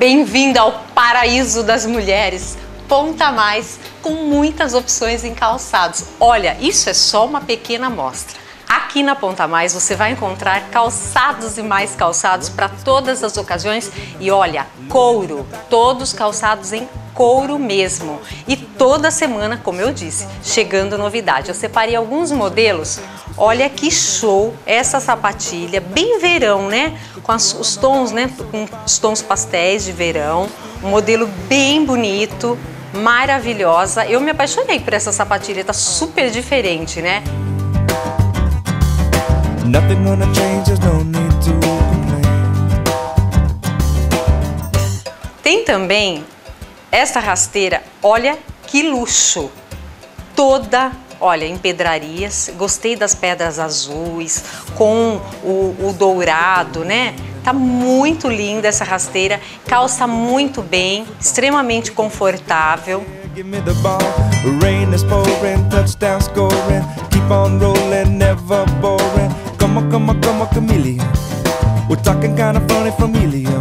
Bem-vindo ao paraíso das mulheres. Ponta Mais, com muitas opções em calçados. Olha, isso é só uma pequena amostra. Aqui na Ponta Mais você vai encontrar calçados e mais calçados para todas as ocasiões e olha, couro, todos calçados em couro mesmo. E toda semana, como eu disse, chegando novidade. Eu separei alguns modelos. Olha que show essa sapatilha, bem verão, né? Com as, os tons, né? Com os tons pastéis de verão. Um modelo bem bonito, maravilhosa. Eu me apaixonei por essa sapatilha, tá super diferente, né? Nothing gonna change, there's no need to complain. Tem também esta rasteira, olha que luxo. Toda, olha, em pedrarias. Gostei das pedras azuis com o, o dourado, né? Tá muito linda essa rasteira, calça muito bem, extremamente confortável. Chameleon. We're talking funny from helium.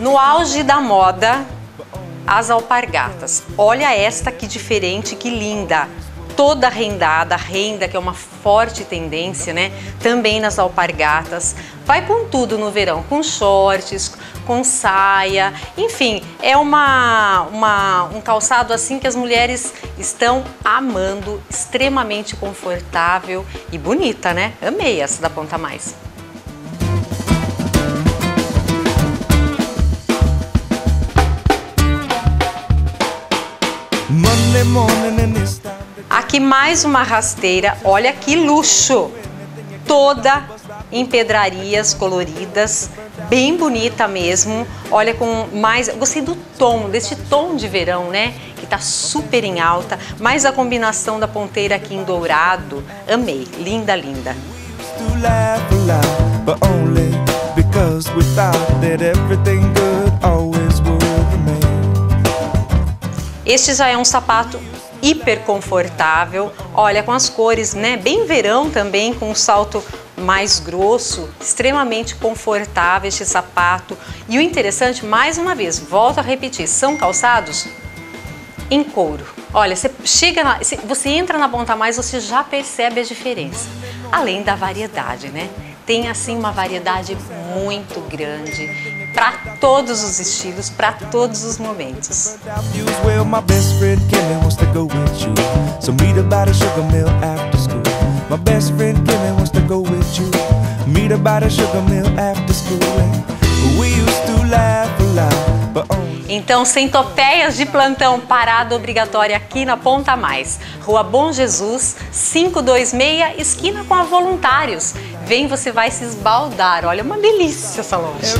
No auge da moda, as alpargatas. Olha esta que diferente, que linda toda rendada, renda que é uma forte tendência, né? Também nas alpargatas. Vai com tudo no verão, com shorts, com saia, enfim, é uma, uma, um calçado assim que as mulheres estão amando, extremamente confortável e bonita, né? Amei essa da Ponta Mais. Aqui mais uma rasteira, olha que luxo! Toda em pedrarias coloridas, bem bonita mesmo. Olha com mais, gostei do tom, deste tom de verão, né? Que tá super em alta, mais a combinação da ponteira aqui em dourado. Amei, linda, linda. Este já é um sapato hiper confortável, olha com as cores, né, bem verão também, com um salto mais grosso, extremamente confortável este sapato. E o interessante, mais uma vez, volto a repetir, são calçados em couro. Olha, você chega, na, você entra na Ponta Mais, você já percebe a diferença. Além da variedade, né? Tem assim uma variedade muito grande para todos os estilos, para todos os momentos. Então, centopeias de plantão, parada obrigatória aqui na Ponta Mais. Rua Bom Jesus, 526, esquina com a Voluntários. Vem, você vai se esbaldar. Olha, uma delícia essa loja.